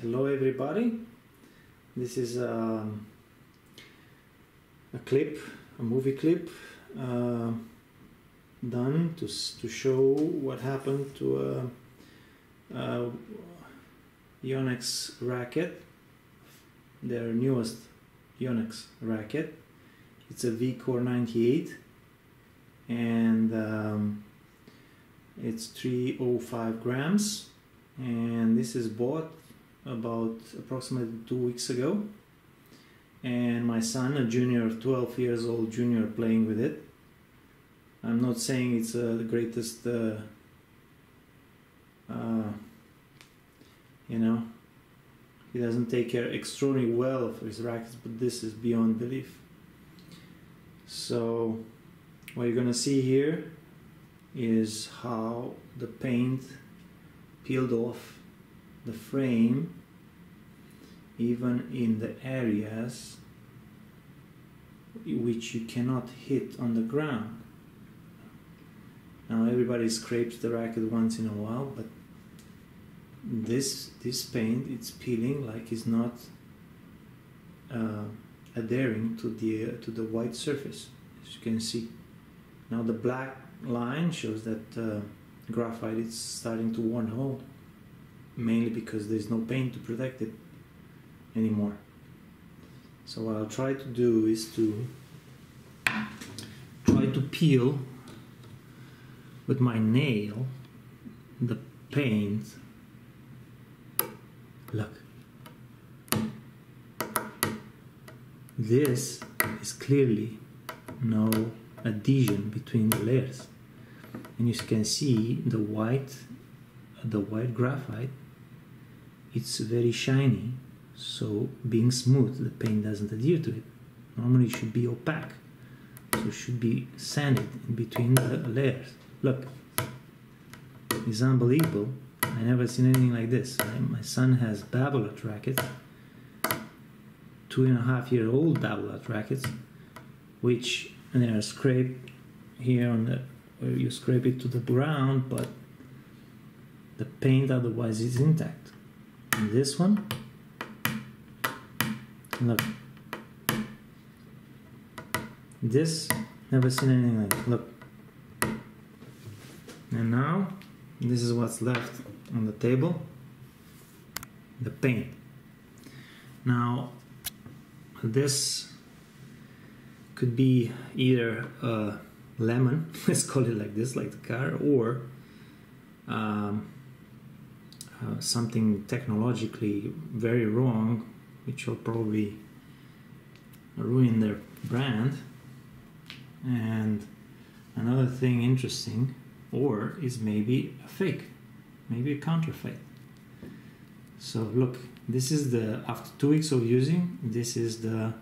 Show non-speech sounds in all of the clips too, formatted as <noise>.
Hello everybody. This is um, a clip, a movie clip uh, done to, to show what happened to a, a Yonex racket, their newest Yonex racket. It's a V-Core 98 and um, it's 305 grams and this is bought about approximately two weeks ago. And my son a junior 12 years old junior playing with it. I'm not saying it's uh, the greatest uh, uh, you know he doesn't take care extraordinarily well of his rackets but this is beyond belief. So what you're gonna see here is how the paint peeled off the frame even in the areas which you cannot hit on the ground. Now everybody scrapes the racket once in a while, but this this paint it's peeling like it's not uh, adhering to the uh, to the white surface, as you can see. Now the black line shows that uh, graphite is starting to worn hole mainly because there's no paint to protect it anymore. So what I'll try to do is to try to peel with my nail the paint. Look. This is clearly no adhesion between the layers. And you can see the white the white graphite it's very shiny so being smooth the paint doesn't adhere to it. Normally it should be opaque so it should be sanded in between the layers. Look it's unbelievable. I never seen anything like this. My, son has babolat rackets two and a half year old babolat rackets which they are scraped here on the where you scrape it to the ground but the paint otherwise is intact and this one. Look. This never seen anything like look. And now this is what's left on the table. The paint. Now this could be either a lemon <laughs> let's call it like this like the car or um, uh, something technologically very wrong, which will probably ruin their brand. And another thing interesting, or is maybe a fake, maybe a counterfeit. So look, this is the after two weeks of using, this is the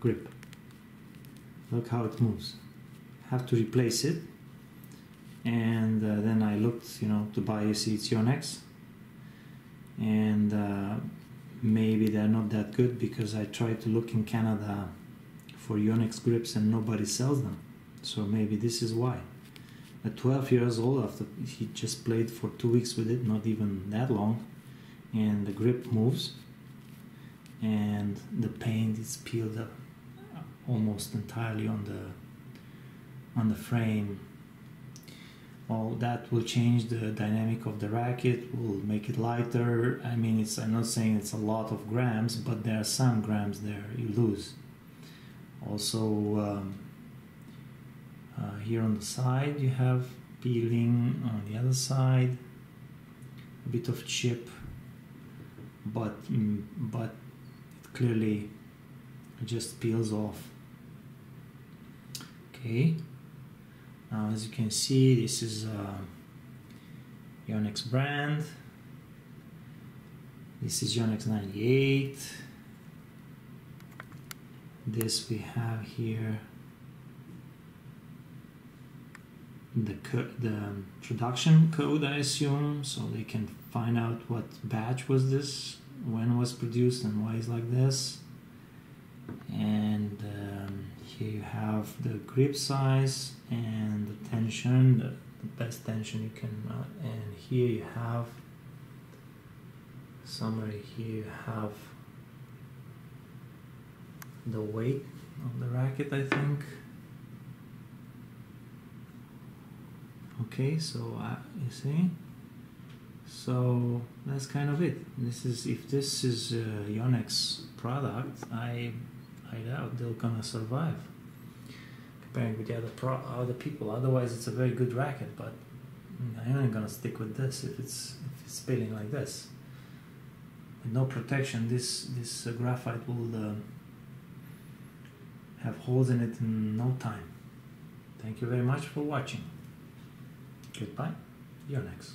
grip. Look how it moves. Have to replace it. And uh, then I looked, you know, to buy a Yonex and uh, maybe they're not that good because I tried to look in Canada for Yonex grips and nobody sells them. So maybe this is why. At 12 years old, after he just played for two weeks with it, not even that long, and the grip moves, and the paint is peeled up almost entirely on the on the frame that will change the dynamic of the racket will make it lighter. I mean it's i'm not saying it's a lot of grams but there are some grams there you lose. Also um, uh, here on the side you have peeling on the other side a bit of chip but mm, but it clearly just peels off. Okay now as you can see this is uh, Yonex brand. This is Yonex 98 this we have here the co- the production code I assume so they can find out what batch was this when was produced and why it's like this. And here you have the grip size and the tension the, the best tension you can uh, and here you have somewhere here you have the weight of the racket I think. Okay so uh, you see? So that's kind of it. This is if this is a Yonex product I I doubt they're gonna survive comparing with the other pro other people. Otherwise it's a very good racket but I'm only gonna stick with this if it's if it's spilling like this. With no protection this this uh, graphite will uh, have holes in it in no time. Thank you very much for watching. Goodbye. Yonex